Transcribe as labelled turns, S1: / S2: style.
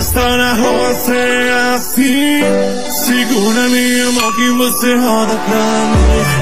S1: Stana hose se fi Sigur në mi
S2: më kim hodë të në mështë